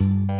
you